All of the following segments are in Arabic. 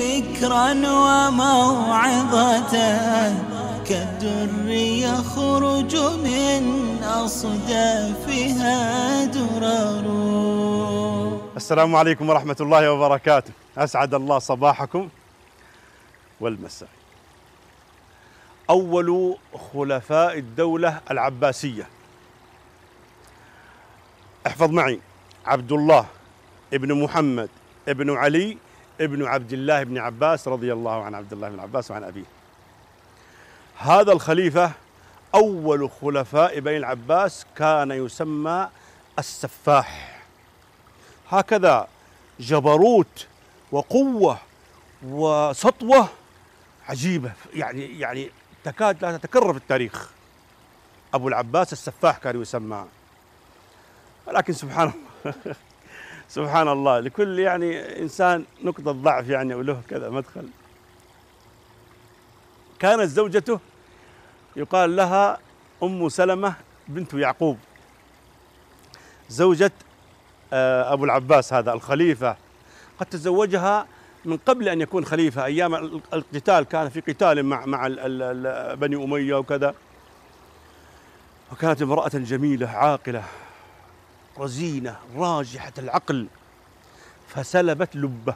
فكرا وموعظة كالدر يخرج من أصدافها درر. السلام عليكم ورحمة الله وبركاته. أسعد الله صباحكم والمساء. أول خلفاء الدولة العباسية. احفظ معي عبد الله ابن محمد ابن علي ابن عبد الله بن عباس رضي الله عن عبد الله بن عباس وعن أبيه. هذا الخليفة أول خلفاء بني العباس كان يسمى السفاح. هكذا جبروت وقوة وسطوة عجيبة يعني يعني تكاد لا تتكرر في التاريخ. أبو العباس السفاح كان يسمى. ولكن سبحان الله سبحان الله لكل يعني إنسان نقطة ضعف يعني وله كذا مدخل. كانت زوجته يقال لها أم سلمة بنت يعقوب. زوجة آه، أبو العباس هذا الخليفة. قد تزوجها من قبل أن يكون خليفة. أيام القتال كان في قتال مع مع بني أمية وكذا. وكانت امرأة جميلة عاقلة. رزينة راجحة العقل فسلبت لبه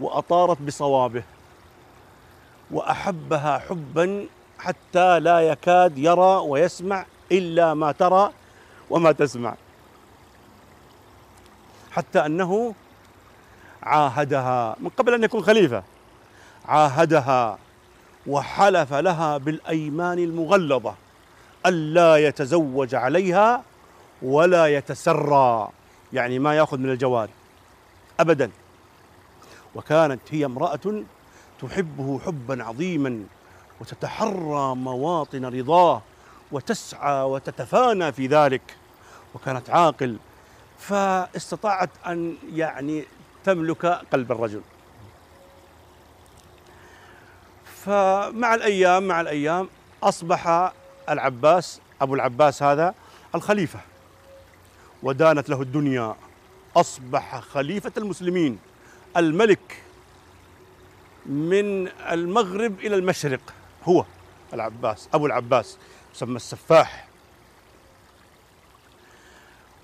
وأطارت بصوابه وأحبها حبا حتى لا يكاد يرى ويسمع إلا ما ترى وما تسمع. حتى أنه عاهدها من قبل أن يكون خليفة عاهدها وحلف لها بالأيمان المغلظة ألا يتزوج عليها ولا يتسرى يعني ما يأخذ من الجواري أبدا. وكانت هي امرأة تحبه حبا عظيما وتتحرى مواطن رضاه وتسعى وتتفانى في ذلك. وكانت عاقل فاستطاعت أن يعني تملك قلب الرجل. فمع الأيام مع الأيام أصبح العباس أبو العباس هذا الخليفة. ودانت له الدنيا. أصبح خليفة المسلمين الملك من المغرب إلى المشرق. هو العباس أبو العباس يسمى السفاح.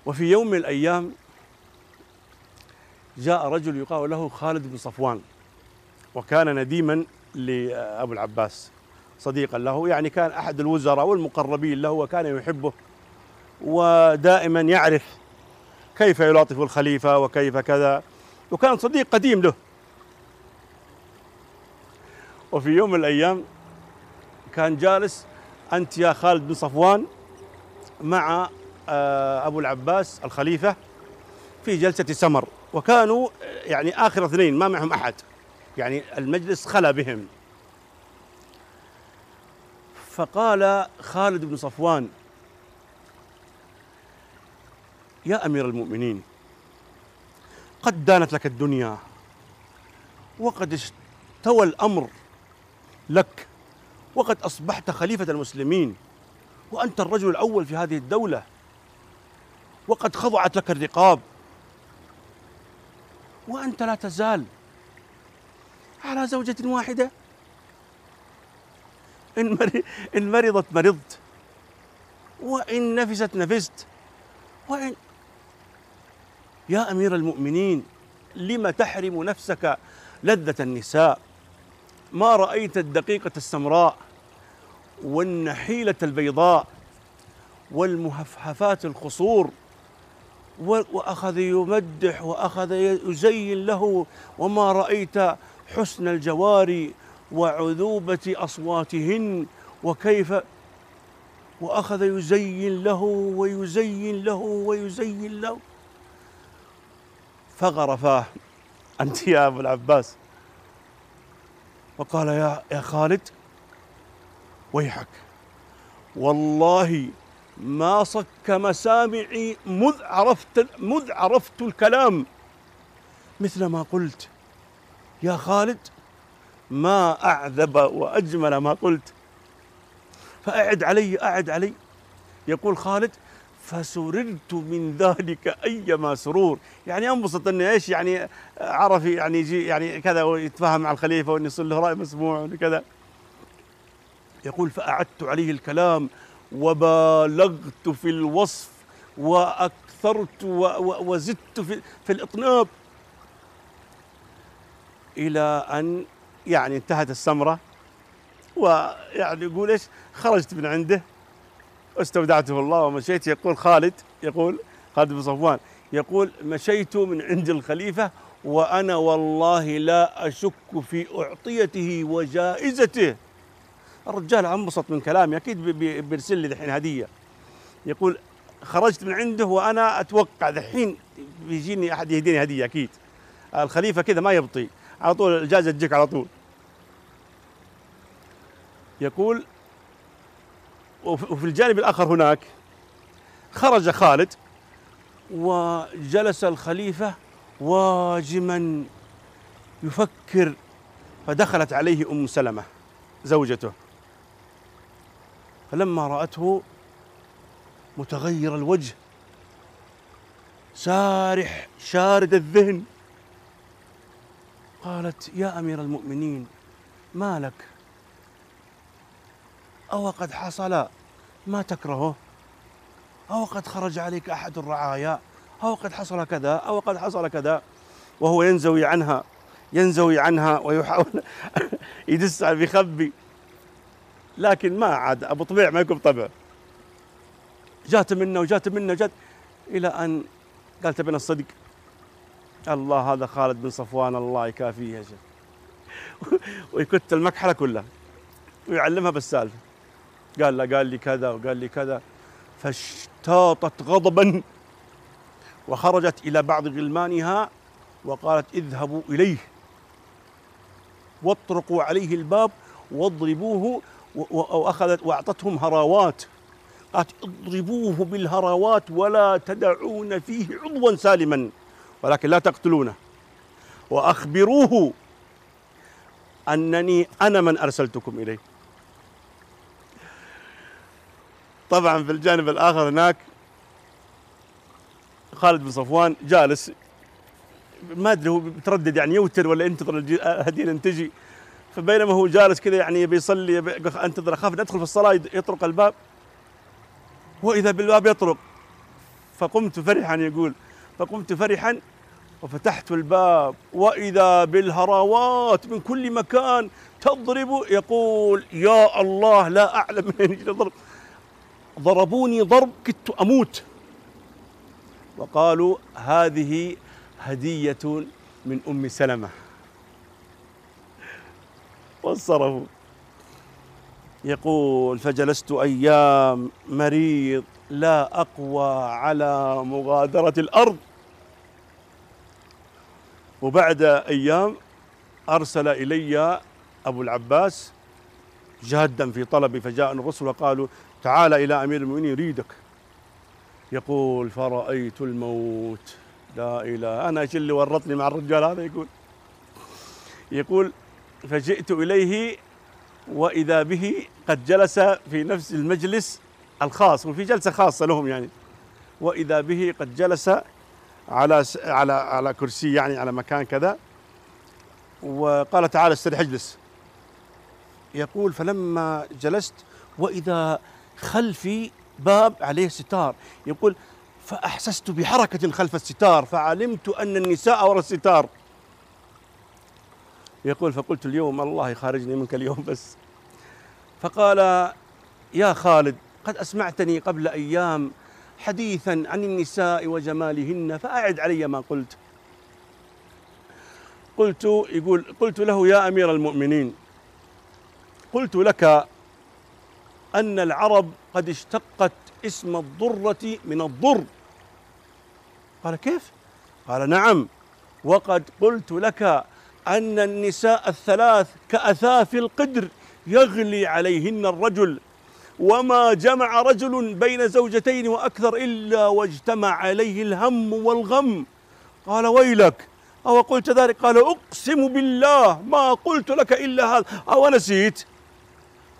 وفي يوم من الأيام جاء رجل يقال له خالد بن صفوان وكان نديما لأبو العباس صديقا له يعني كان أحد الوزراء والمقربين له وكان يحبه. ودائما يعرف كيف يلاطف الخليفة وكيف كذا. وكان صديق قديم له. وفي يوم من الأيام كان جالس أنت يا خالد بن صفوان مع آه، أبو العباس الخليفة في جلسة سمر. وكانوا يعني آخر اثنين ما معهم أحد. يعني المجلس خلا بهم. فقال خالد بن صفوان يا أمير المؤمنين قد دانت لك الدنيا وقد استوى الأمر لك وقد أصبحت خليفة المسلمين وأنت الرجل الأول في هذه الدولة وقد خضعت لك الرقاب وأنت لا تزال على زوجة واحدة. إن مري- إن مرضت مرضت وإن نفست نفست وإن يا أمير المؤمنين لم تحرم نفسك لذة النساء؟ ما رأيت الدقيقة السمراء والنحيلة البيضاء والمهفهفات الخصور و- وأخذ يمدح وأخذ يزين له وما رأيت حسن الجواري وعذوبة أصواتهن وكيف وأخذ يزين له ويزين له ويزين له فغرفاه أنت يا أبو العباس. وقال يا يا خالد ويحك. والله ما صك مسامعي مذ عرفت مذ عرفت الكلام. مثل ما قلت يا خالد ما أعذب وأجمل ما قلت. فأعد علي أعد علي. يقول خالد فسررت من ذلك ايما سرور يعني أنبسط انه إيش يعني عرف يعني يجي يعني كذا ويتفاهم مع الخليفة وان يصير له رأي مسموع وكذا. يقول فأعدت عليه الكلام وبالغت في الوصف وأكثرت وزدت في, في الإطناب. إلى أن يعني انتهت السمره ويعني يقول إيش خرجت من عنده. واستودعته الله ومشيت. يقول خالد يقول خالد بن صفوان يقول مشيت من عند الخليفة وأنا والله لا أشك في أعطيته وجائزته. الرجال انبسط من كلامي أكيد بي- بي- بيرسل لي دحين هدية. يقول خرجت من عنده وأنا أتوقع دحين بيجيني أحد يهديني هدية أكيد. الخليفة كذا ما يبطي. على طول الجائزة تجيك على طول. يقول وفي الجانب الآخر هناك خرج خالد وجلس الخليفة واجما يفكر فدخلت عليه أم سلمة زوجته. فلما رأته متغير الوجه سارح شارد الذهن قالت يا أمير المؤمنين ما لك؟ أو قد حصل ما تكرهه. أو قد خرج عليك أحد الرعايا. أو قد حصل كذا. أو قد حصل كذا. وهو ينزوي عنها. ينزوي عنها ويحاول يدس بيخبي لكن ما عاد. أبو طبيع ما يكون طبع جات منه وجات منه وجات إلى أن قالت بين الصدق الله هذا خالد بن صفوان الله يكافيه يا شيخ. ويكت المكحلة كلها. ويعلمها بالسالفة. قال لا قال لي كذا وقال لي كذا. فاشتاطت غضبا وخرجت إلى بعض غلمانها وقالت اذهبوا إليه. واطرقوا عليه الباب واضربوه وأخذت وأعطتهم هراوات. قالت اضربوه بالهراوات ولا تدعون فيه عضوا سالما ولكن لا تقتلونه. وأخبروه أنني أنا من أرسلتكم إليه. طبعا في الجانب الآخر هناك خالد بن صفوان جالس. ما أدري هو بتردد يعني يوتر ولا ينتظر الجي- هدينا تجي. فبينما هو جالس كذا يعني يبي- أنتظر أخاف إن أدخل في الصلاة يطرق الباب. واذا بالباب يطرق. فقمت فرحا يقول فقمت فرحا وفتحت الباب. وإذا بالهراوات من كل مكان تضرب يقول يا الله لا أعلم من الضرب ضربوني ضرب كدت أموت. وقالوا هذه هدية من أم سلمة. وانصرفوا. يقول فجلست أيام مريض لا أقوى على مغادرة الأرض. وبعد أيام أرسل إلي أبو العباس جادا في طلبي فجاء الرسل وقالوا تعال إلى أمير المؤمنين يريدك. يقول فرأيت الموت. لا إله. أنا إيش اللي ورطني مع الرجال هذا؟ يقول. يقول فجئت إليه وإذا به قد جلس في نفس المجلس الخاص. وفي جلسة خاصة لهم يعني. وإذا به قد جلس على على على كرسي يعني على مكان كذا. وقال تعال استريح اجلس. يقول فلما جلست وإذا خلفي باب عليه ستار. يقول فأحسست بحركة خلف الستار فعلمت أن النساء وراء الستار. يقول فقلت اليوم الله يخرجني منك اليوم بس. فقال يا خالد قد أسمعتني قبل أيام حديثا عن النساء وجمالهن فأعد علي ما قلت. قلت يقول قلت له يا أمير المؤمنين قلت لك أن العرب قد اشتقت اسم الضرة من الضر. قال كيف؟ قال نعم. وقد قلت لك أن النساء الثلاث كأثاف القدر يغلي عليهن الرجل وما جمع رجل بين زوجتين وأكثر إلا واجتمع عليه الهم والغم. قال ويلك أو قلت ذلك؟ قال أقسم بالله ما قلت لك إلا هذا. أو نسيت؟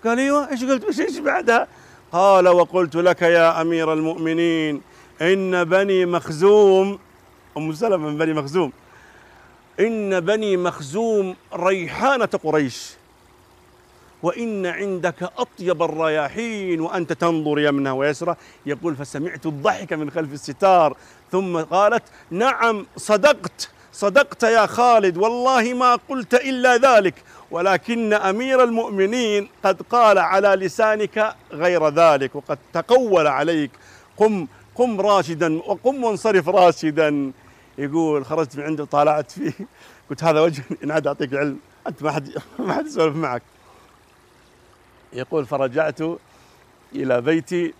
قال أيوه إيش قلت؟ إيش إيش بعدها؟ قال وقلت لك يا أمير المؤمنين إن بني مخزوم أم سلمة من بني مخزوم. إن بني مخزوم ريحانة قريش. وإن عندك أطيب الرياحين وأنت تنظر يمنى ويسرى. يقول فسمعت الضحك من خلف الستار. ثم قالت نعم صدقت صدقت يا خالد. والله ما قلت إلا ذلك. ولكن أمير المؤمنين قد قال على لسانك غير ذلك وقد تقول عليك قم قم راشدا وقم وانصرف راشدا. يقول خرجت من عنده طالعت فيه. قلت هذا وجه إن عاد أعطيك علم أنت ما حد ما حد يسولف معك. يقول فرجعت إلى بيتي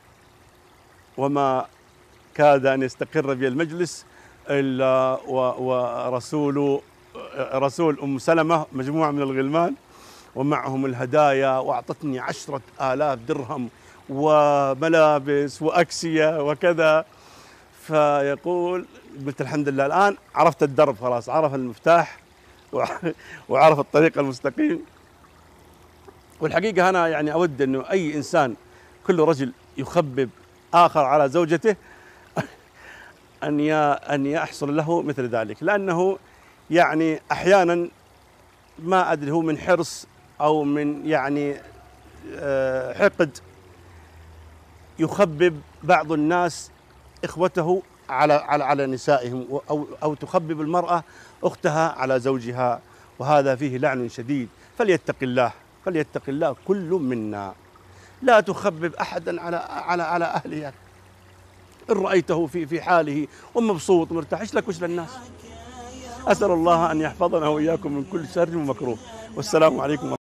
وما كاد أن يستقر بي المجلس إلا ورسول رسول أم سلمة مجموعة من الغلمان ومعهم الهدايا وأعطتني عشرة آلاف درهم وملابس وأكسية وكذا. فيقول قلت الحمد لله الآن عرفت الدرب خلاص عرف المفتاح وعرف الطريق المستقيم. والحقيقة أنا يعني أود أنه أي إنسان كل رجل يخبب آخر على زوجته أن أن يحصل له مثل ذلك. لأنه يعني أحيانا ما أدري هو من حرص أو من يعني آه، حقد يخبب بعض الناس إخوته على على على نسائهم أو أو تخبب المرأة أختها على زوجها وهذا فيه لعن شديد. فليتق الله فليتق الله كل منا. لا تخبب أحدا على على على اهلها إن رأيته في في حاله ومبسوط ومرتاح إيش لك وش للناس؟ أسأل الله أن يحفظنا وإياكم من كل شر ومكروه. والسلام عليكم